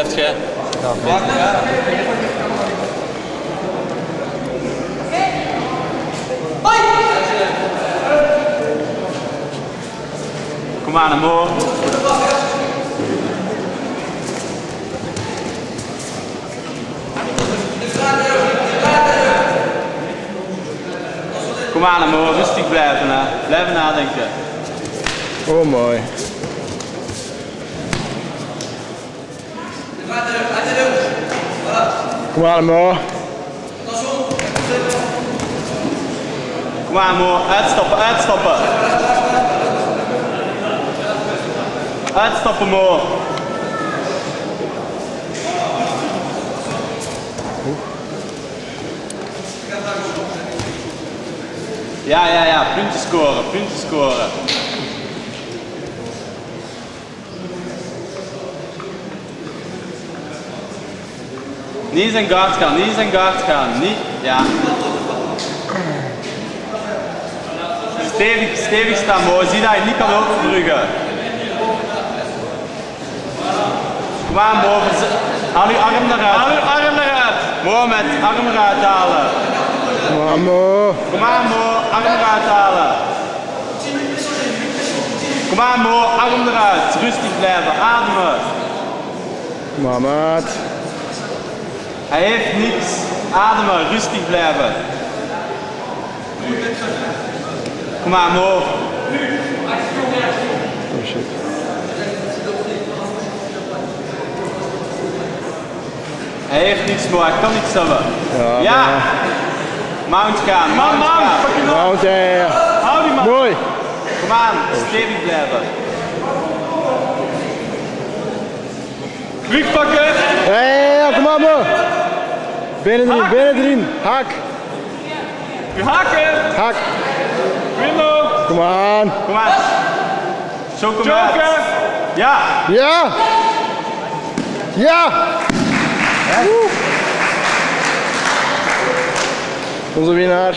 blijft jij. Kom aan, Amor. Kom aan, Amor. Rustig blijven. Hè. Blijven nadenken. Oh mooi. Kom aan, Mo. Kom aan, Amor. Uitstappen, uitstappen. Uitstappen, Mo. Ja, ja, ja. Punten scoren, punten scoren. Niet zijn guard gaan, niet zijn guard gaan. Niet, ja. Stevig, stevig staan, Mo. Zie dat je niet kan overbruggen. Kom aan, Mo. Verze- Haal je arm eruit. Haal je arm eruit. Mo, met arm eruit halen. Kom aan, Mo. Kom aan, Mo. Arm eruit halen. Kom aan, Mo. Arm eruit. Rustig blijven. Ademen. Kom aan, maat. Hij heeft niks. Ademen. Rustig blijven. Kom aan, Mo. Oh shit. Hij heeft niks, Mo. Hij kan niks hebben. Ja, Ja. Mount gaan. Mount gaan. Mount, ja, ja, ja. Hou die man. Mooi. Kom aan. Stevig blijven. Vlieg pakken. Ja, ja, ja, kom aan, Mo. Benen erin, benen erin. Hak, Haken. hak. Window. Kom aan. Kom aan. Zo kom. Joker! Ja. Ja. Ja. Onze winnaar.